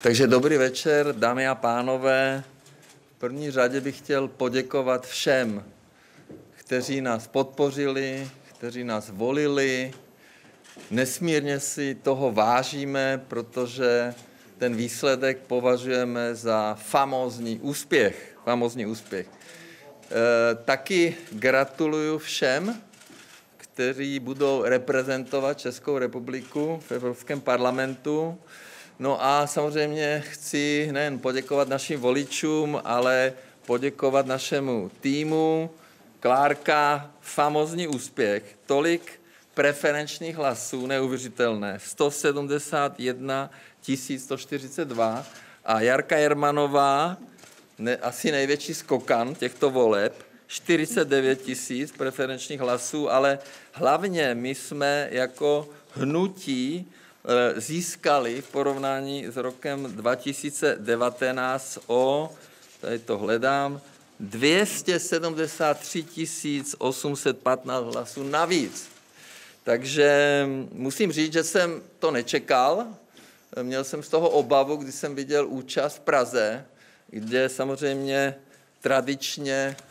Takže dobrý večer, dámy a pánové. V první řadě bych chtěl poděkovat všem, kteří nás podpořili, kteří nás volili. Nesmírně si toho vážíme, protože ten výsledek považujeme za famózní úspěch. Famózní úspěch. E, taky gratuluju všem, kteří budou reprezentovat Českou republiku v Evropském parlamentu. No a samozřejmě chci nejen poděkovat našim voličům, ale poděkovat našemu týmu. Klárka, famozní úspěch, tolik preferenčních hlasů, neuvěřitelné, 171 142 a Jarka Jermanová, ne, asi největší skokan těchto voleb, 49 tisíc preferenčních hlasů, ale hlavně my jsme jako hnutí získali v porovnání s rokem 2019 o, tady to hledám, 273 815 hlasů navíc. Takže musím říct, že jsem to nečekal. Měl jsem z toho obavu, když jsem viděl účast v Praze, kde samozřejmě tradičně eh,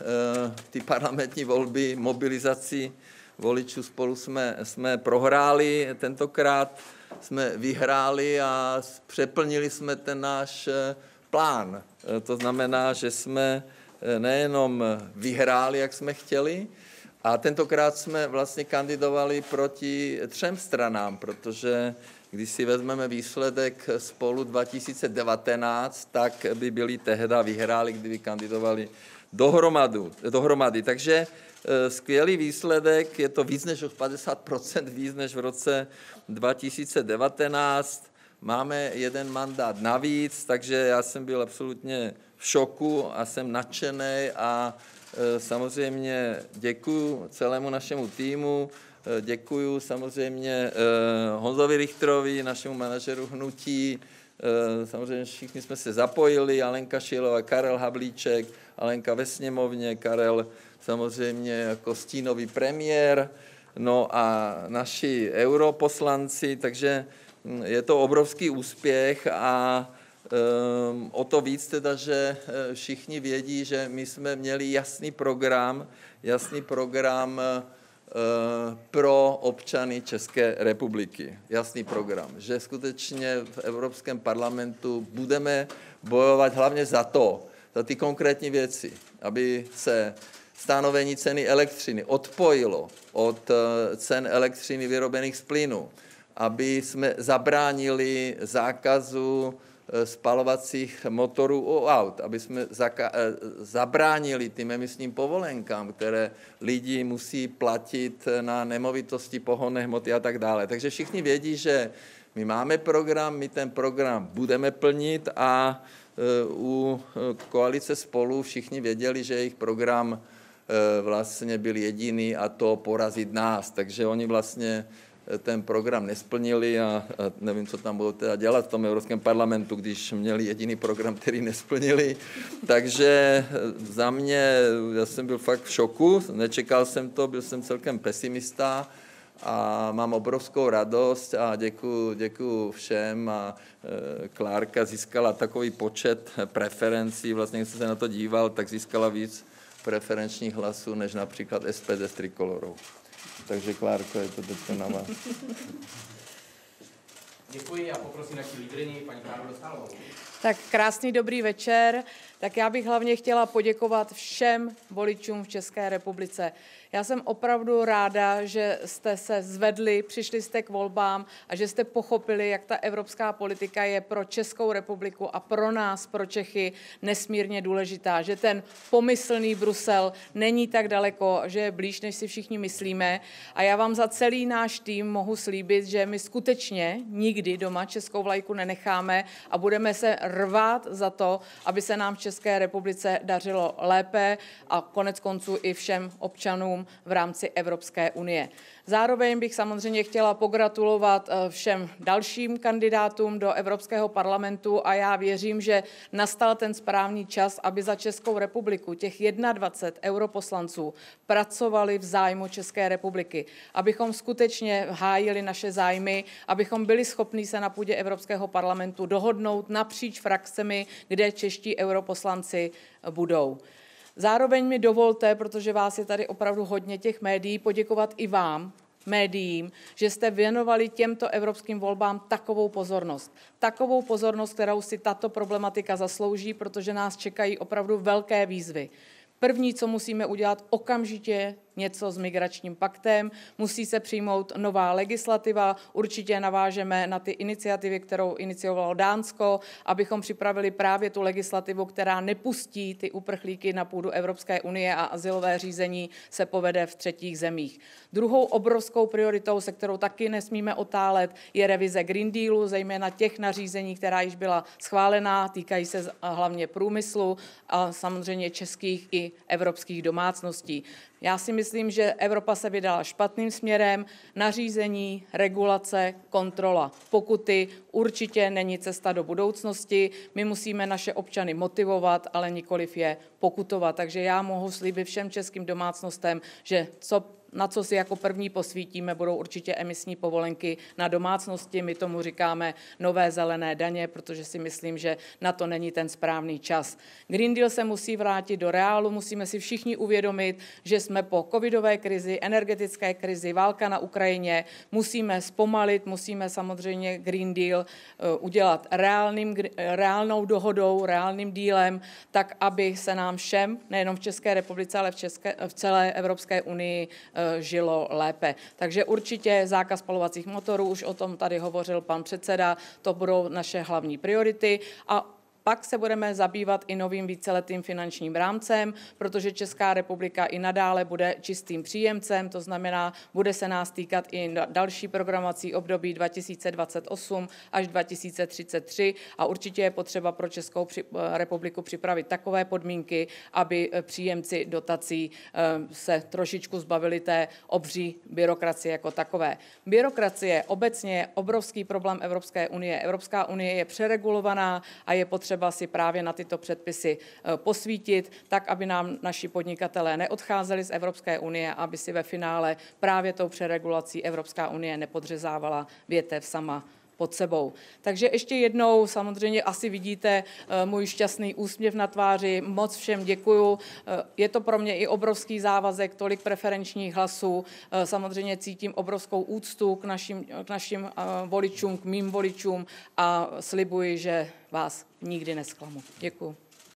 ty parlamentní volby, mobilizací voličů spolu jsme, jsme prohráli tentokrát jsme vyhráli a přeplnili jsme ten náš eh, plán. Eh, to znamená, že jsme eh, nejenom vyhráli, jak jsme chtěli, a tentokrát jsme vlastně kandidovali proti třem stranám, protože když si vezmeme výsledek spolu 2019, tak by byli tehda vyhráli, kdyby kandidovali dohromady. dohromady. Takže skvělý výsledek, je to víc než o 50% víc než v roce 2019. Máme jeden mandát navíc, takže já jsem byl absolutně v šoku a jsem nadšený a eh, samozřejmě děkuji celému našemu týmu, eh, děkuji samozřejmě Honzovi Richterovi, našemu manažeru hnutí, samozřejmě všichni jsme se zapojili, Alenka Šilová, Karel Hablíček, Alenka ve sněmovně, Karel samozřejmě jako stínový premiér, no a naši europoslanci, takže hm, je to obrovský úspěch a um, o to víc teda, že eh, všichni vědí, že my jsme měli jasný program, jasný program uh, pro občany České republiky. Jasný program, že skutečně v Evropském parlamentu budeme bojovat hlavně za to, za ty konkrétní věci, aby se stanovení ceny elektřiny odpojilo od eh, cen elektřiny vyrobených z plynu, aby jsme zabránili zákazu eh, spalovacích motorů u aut, aby jsme eh, zabránili tím emisním povolenkám, které lidi musí platit na nemovitosti, pohonné hmoty a tak dále. Takže všichni vědí, že my máme program, my ten program budeme plnit a u koalice spolu všichni věděli, že jejich program vlastně byl jediný a to porazit nás. Takže oni vlastně eh, ten program nesplnili a, a nevím, co tam budou teda dělat v tom Evropském parlamentu, když měli jediný program, který nesplnili. Takže eh, za mě, já jsem byl fakt v šoku, nečekal jsem to, byl jsem celkem pesimista a mám obrovskou radost a děkuji, děkuji všem a Klárka získala takový počet preferencí, vlastně když jsem se na to díval, tak získala víc preferenčních hlasů než například SPD s trikolorou. Takže Klárko, je to teď na vás. Děkuji a poprosím naši lídryni, paní Kláru Dostalovou. Tak krásný dobrý večer. Tak já bych hlavně chtěla poděkovat všem voličům v České republice. Já jsem opravdu ráda, že jste se zvedli, přišli jste k volbám a že jste pochopili, jak ta evropská politika je pro Českou republiku a pro nás, pro Čechy, nesmírně důležitá. Že ten pomyslný Brusel není tak daleko, že je blíž, než si všichni myslíme. A já vám za celý náš tým mohu slíbit, že my skutečně nikdy doma českou vlajku nenecháme a budeme se rvát za to, aby se nám v České republice dařilo lépe a konec konců i všem občanům v rámci Evropské unie. Zároveň bych samozřejmě chtěla pogratulovat eh, všem dalším kandidátům do Evropského parlamentu a já věřím, že nastal ten správný čas, aby za Českou republiku těch 21 europoslanců pracovali v zájmu České republiky, abychom skutečně hájili naše zájmy, abychom byli schopni se na půdě Evropského parlamentu dohodnout napříč frakcemi, kde čeští europoslanci budou. Zároveň mi dovolte, protože vás je tady opravdu hodně těch médií, poděkovat i vám, médiím, že jste věnovali těmto evropským volbám takovou pozornost. Takovou pozornost, kterou si tato problematika zaslouží, protože nás čekají opravdu velké výzvy. První, co musíme udělat okamžitě, něco s migračním paktem, musí se přijmout nová legislativa, určitě navážeme na ty iniciativy, kterou iniciovalo Dánsko, abychom připravili právě tu legislativu, která nepustí ty uprchlíky na půdu Evropské unie a asilové řízení se povede v třetích zemích. Druhou obrovskou prioritou, se kterou taky nesmíme otálet, je revize Green Dealu, zejména těch nařízení, která již byla schválená, týkají se hlavně průmyslu a samozřejmě českých i evropských domácností. Já si myslím, že Evropa se vydala špatným směrem. Nařízení, regulace, kontrola, pokuty určitě není cesta do budoucnosti. My musíme naše občany motivovat, ale nikoliv je pokutovat. Takže já mohu slíbit všem českým domácnostem, že co na co si jako první posvítíme, budou určitě emisní povolenky na domácnosti. My tomu říkáme nové zelené daně, protože si myslím, že na to není ten správný čas. Green Deal se musí vrátit do reálu, musíme si všichni uvědomit, že jsme po covidové krizi, energetické krizi, válka na Ukrajině, musíme zpomalit, musíme samozřejmě Green Deal eh, udělat reálným, reálnou dohodou, reálným dílem, tak, aby se nám všem, nejenom v České republice, ale v, České, v celé Evropské unii žilo lépe. Takže určitě zákaz spalovacích motorů, už o tom tady hovořil pan předseda, to budou naše hlavní priority a pak se budeme zabývat i novým víceletým finančním rámcem, protože Česká republika i nadále bude čistým příjemcem, to znamená, bude se nás týkat i další programací období 2028 až 2033 a určitě je potřeba pro Českou republiku připravit takové podmínky, aby eh, příjemci dotací eh, se trošičku zbavili té obří byrokracie jako takové. Byrokracie obecně je obrovský problém Evropské unie. Evropská unie je přeregulovaná a je potřeba potřeba si právě na tyto předpisy eh, posvítit, tak, aby nám naši podnikatelé neodcházeli z Evropské unie, aby si ve finále právě tou přeregulací Evropská unie nepodřezávala větev sama pod sebou. Takže ještě jednou, samozřejmě asi vidíte eh, můj šťastný úsměv na tváři, moc všem děkuju. Eh, je to pro mě i obrovský závazek, tolik preferenčních hlasů. Samozřejmě cítím obrovskou úctu k našim, k našim voličům, k mým voličům a slibuji, že vás nikdy nesklamu. Děkuji.